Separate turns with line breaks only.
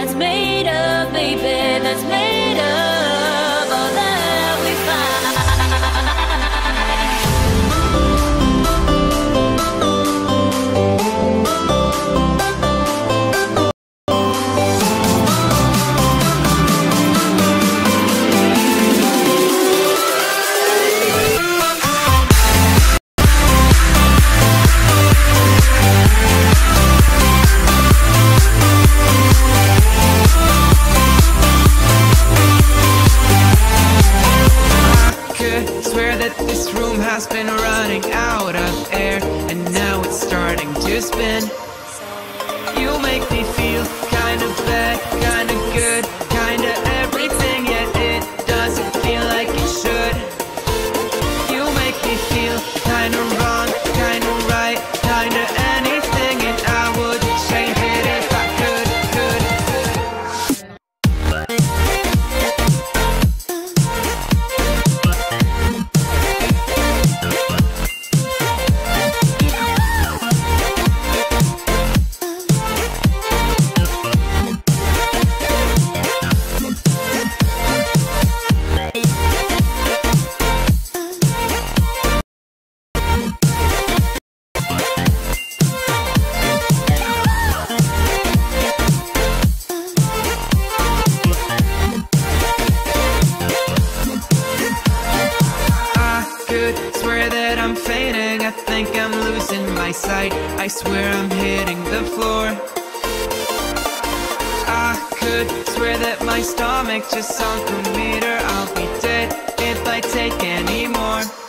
that's made of, baby, that's made of
this room has been running out of air And now it's starting to spin. You make me feel kinda bad, kinda good losing. I swear I'm hitting the floor. I could swear that my stomach just sunk a meter. I'll be dead if I take any more.